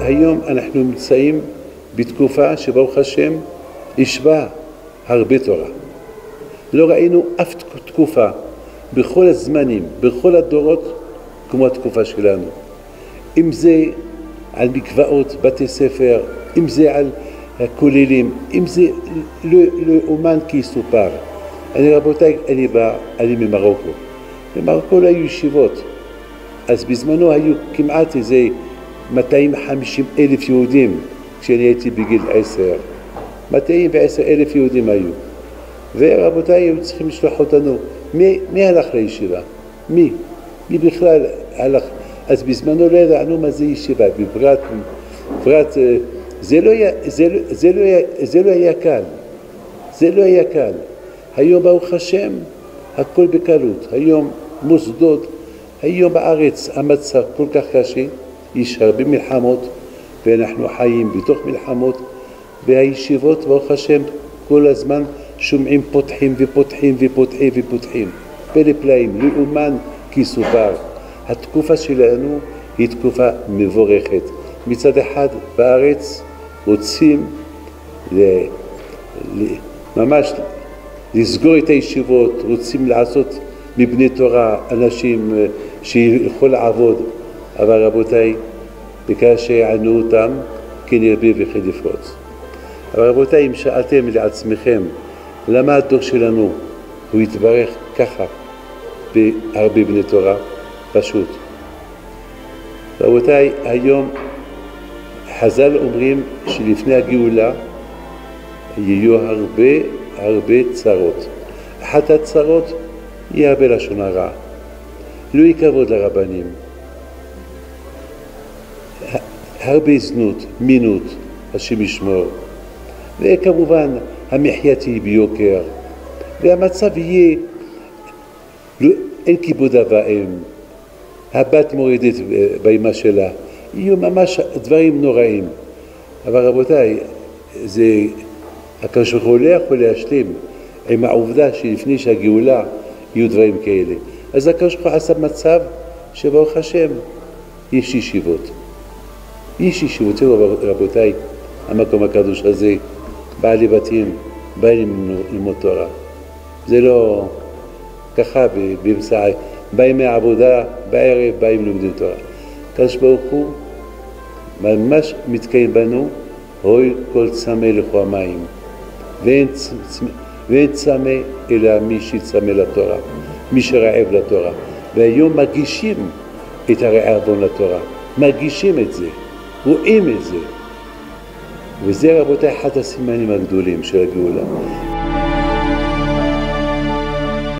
היום אנחנו נמצאים בתקופה שברוך השם השווה הרבה תורה. לא ראינו אף תקופה בכל הזמנים, בכל הדורות, כמו התקופה שלנו. אם זה על מקוואות, בתי ספר, אם זה על הכוללים, אם זה לא, לא אומן כי יסופר. אני רבותיי, אני בא, אני ממרוקו. במרוקו לא היו ישיבות. אז בזמנו היו כמעט איזה 250 אלף יהודים כשאני הייתי בגיל עשר. 210 אלף יהודים היו. ורבותיי היו צריכים לשלוח אותנו. מי, מי הלך לישיבה? מי? מי בכלל הלך? אז בזמנו לא ידענו מה זה ישיבה, בפרט, בפרט אה, זה, לא היה, זה, זה, לא היה, זה לא היה קל, זה לא היה קל. היום ברוך השם הכל בקלות, היום מוסדות, היום בארץ המצב כל כך קשה, יש הרבה מלחמות ואנחנו חיים בתוך מלחמות והישיבות ברוך השם כל הזמן שומעים פותחים ופותחים ופותחים ופותחים. פלא פלאים, לא יאומן כי סופר התקופה שלנו היא תקופה מבורכת. מצד אחד בארץ רוצים ל, ל, ממש לסגור את הישיבות, רוצים לעשות מבני תורה אנשים אה, שילכו לעבוד, אבל רבותיי, וכאשר יענו אותם, כן ירבה וכן יפרוץ. אבל רבותיי, אם שאלתם לעצמכם למה הדור שלנו הוא יתברך ככה בהרבה בני תורה, פשוט. רבותיי, היום חז"ל אומרים שלפני הגאולה יהיו הרבה הרבה צרות. אחת הצרות היא הרבה לשון הרע. לא יהיה כבוד לרבנים. הרבה זנות, מינות, השם ישמור. וכמובן המחיה תהיה ביוקר, והמצב יהיה, לא, אין כיבוד אב ואם, הבת מורידת באימא שלה, יהיו ממש דברים נוראים. אבל רבותיי, זה, הקדוש ברוך הוא לא יכול להשלים עם העובדה שלפני שהגאולה יהיו דברים כאלה. אז הקדוש ברוך הוא עשה מצב שברוך השם יש ישיבות. יש ישיבות, תראו רבותיי, המקום הקדוש הזה, בעלי בתים, באים ללמוד תורה. זה לא ככה באמצע, באים מהעבודה, בערב באים ללמוד תורה. הקדוש ברוך הוא ממש מתקיים בנו, אוי כל צמא לכו המים, ואין צמא אלא מי שצמא לתורה, מי שרעב לתורה. והיום מגישים את הרעבון לתורה, מגישים את זה, רואים את זה. וזה רבותיי אחד הסימנים הגדולים של הגאולה.